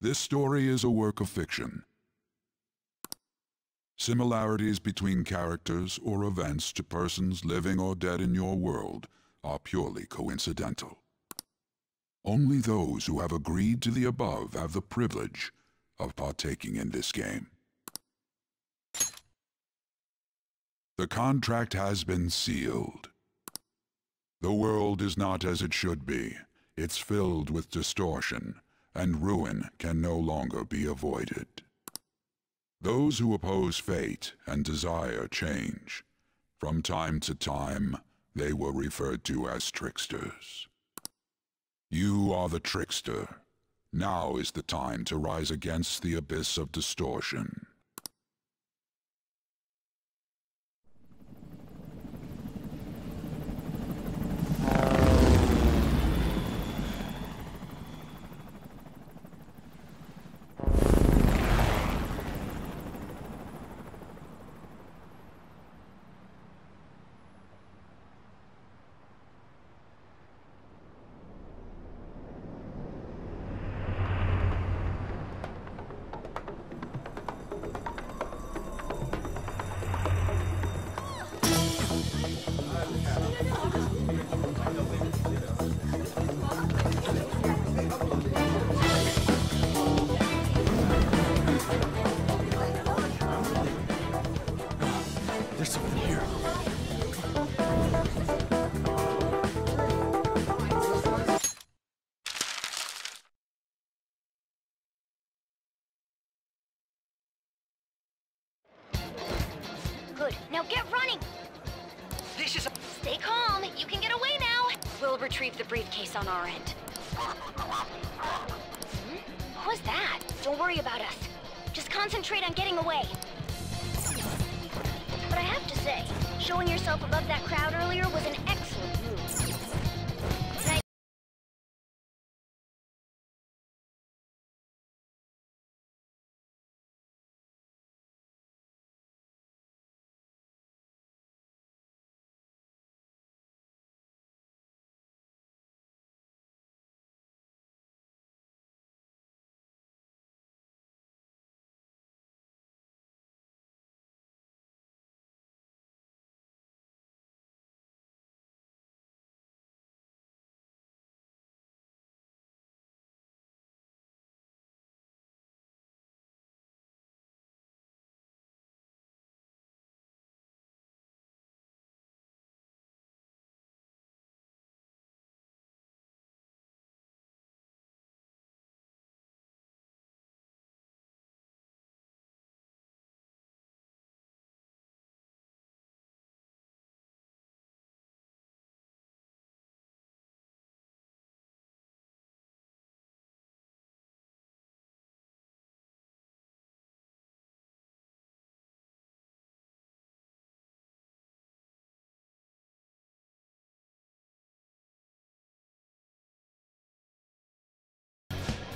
This story is a work of fiction. Similarities between characters or events to persons living or dead in your world are purely coincidental. Only those who have agreed to the above have the privilege of partaking in this game. The contract has been sealed. The world is not as it should be. It's filled with distortion, and ruin can no longer be avoided. Those who oppose fate and desire change. From time to time, they were referred to as tricksters. You are the trickster. Now is the time to rise against the abyss of distortion. Good. Now get running! This is a... Stay calm. You can get away now. We'll retrieve the briefcase on our end. Hmm? What was that? Don't worry about us. Just concentrate on getting away. But I have to say, showing yourself above that crowd earlier was an excellent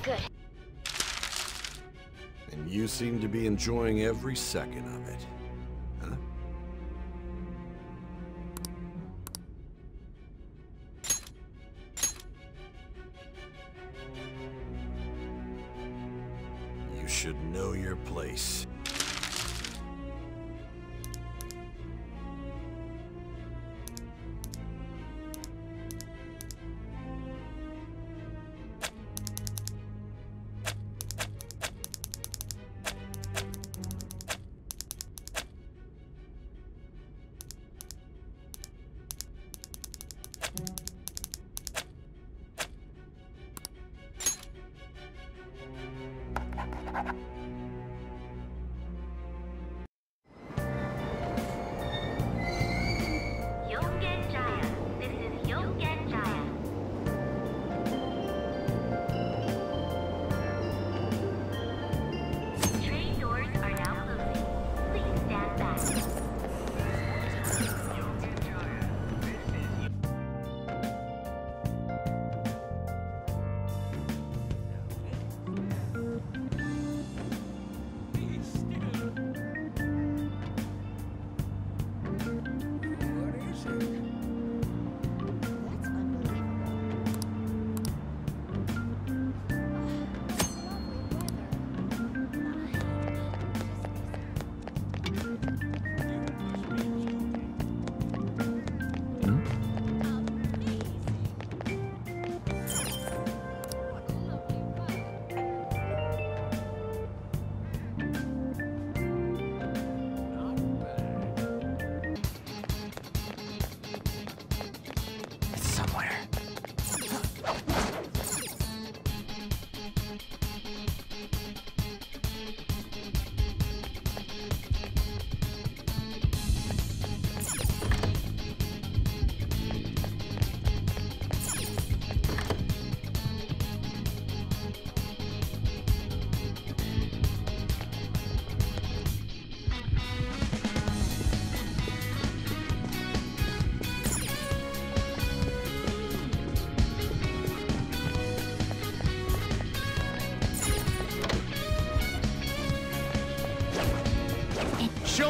good. And you seem to be enjoying every second of it. Huh? You should know your place. you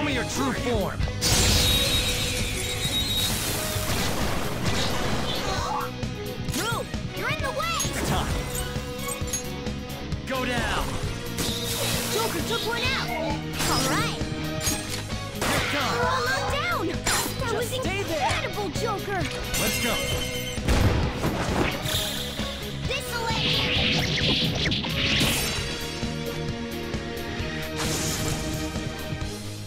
Show me your true form. Move! You're in the way! Time. Go down. Joker took one out! Alright! You're all knocked down! That was stay there. incredible, Joker! Let's go.